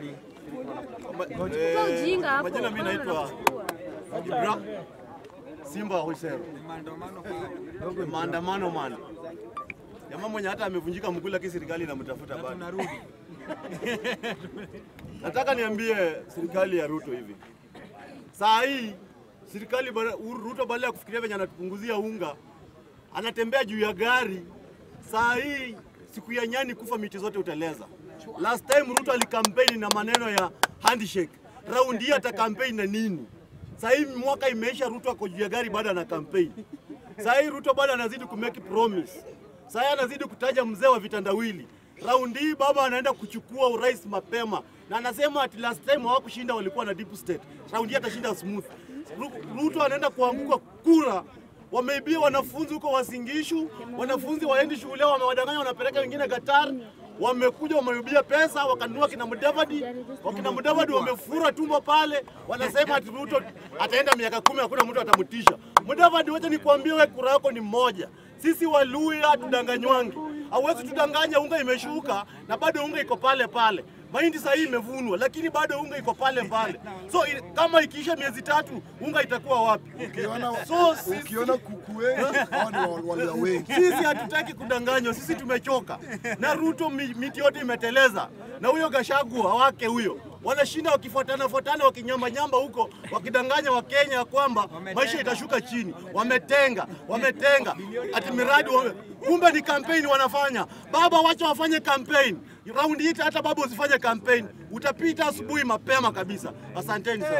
Sio eh. Majina mimi naitwa unachukua? Ibra Simba Hussein. Maandamano man. Jamaa mwenye hata amevunjika mguu lakini serikali inamtafuta bado. Tunarudi. Nataka niambie serikali ya Ruto hivi. Saa hii serikali Ruto baada ya kufikiria venye anatupunguzia unga anatembea juu ya gari. Saa hii siku ya nyani kufa miti zote uteleza. Last time Ruto alikampeni na maneno ya handshake. Raundi hii ata na nini? Sasa hii mwaka imeisha, Ruto ako juu ya gari bado ana kampeni. Sasa hii Ruto bado anazidi kumake promise. sasa anazidi kutaja mzee wa vitandawili. Raundi hii baba anaenda kuchukua urais mapema na anasema ati last time hawakushinda walikuwa na deep state. Raundi hii atashinda smooth. Ruto anaenda kuanguka kura wameibia wanafunzi huko Wasingishu, wanafunzi waendi shughuli shule, wamewadanganya wanapeleka wengine Qatar, wamekuja wameibia pesa, wakanunua kina Mudavadi, wakina Mudavadi wamefura tumbo pale, wanasema ati Ruto ataenda miaka kumi, hakuna mtu atamtisha. Mudavadi, wacha nikwambie, wewe kura yako ni moja. Sisi Waluya tudanganywangi, hauwezi tudanganya. Unga imeshuka na bado unga iko pale pale mahindi sahii imevunwa, lakini bado unga iko pale pale. So in, kama ikiisha miezi tatu unga itakuwa wapi? Ukiona, So sisi, ukiona kuku wengi sisi hatutaki kudanganywa, sisi tumechoka na Ruto. mi- Miti yote imeteleza na huyo Gashagua wake huyo wanashinda wakifuatana fuatana wakinyamba nyamba huko wakidanganya Wakenya kenya kwamba maisha itashuka chini. Wametenga, wametenga ati miradi wame... kumbe ni kampeni wanafanya. Baba, wacha wafanye kampeni raundi hii, hata baba usifanye kampeni, utapita asubuhi mapema kabisa. Asanteni sana.